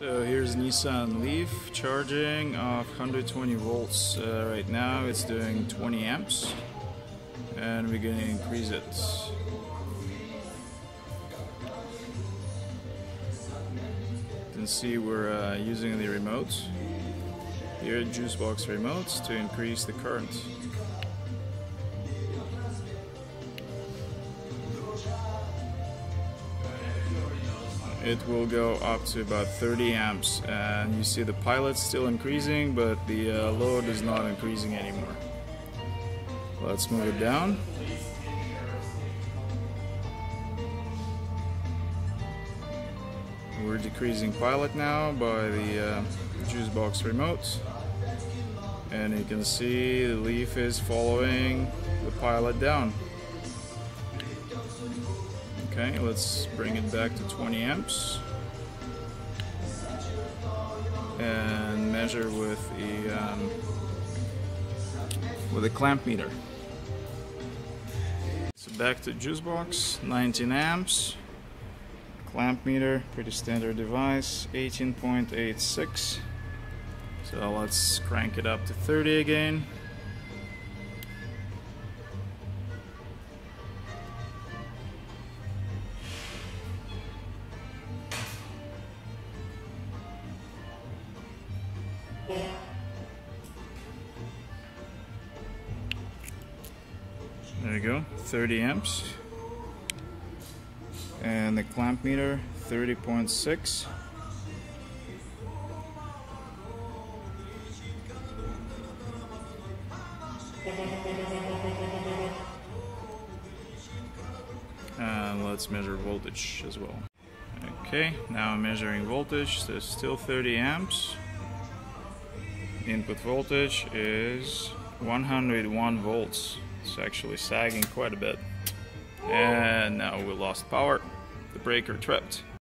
So here's Nissan Leaf charging off 120 volts. Uh, right now it's doing 20 amps and we're to increase it. You can see we're uh, using the remote here JuiceBox remotes to increase the current. It will go up to about 30 amps and you see the pilot still increasing but the uh, load is not increasing anymore. Let's move it down. We're decreasing pilot now by the uh, JuiceBox remote. And you can see the leaf is following the pilot down Okay, let's bring it back to 20 amps and measure with the um, with a clamp meter. So back to JuiceBox, 19 amps, clamp meter, pretty standard device, 18.86. So let's crank it up to 30 again. There you go, 30 amps. And the clamp meter, 30.6. And let's measure voltage as well. Okay, now I'm measuring voltage, so still 30 amps. Input voltage is 101 volts. It's actually sagging quite a bit. And now we lost power. The breaker tripped.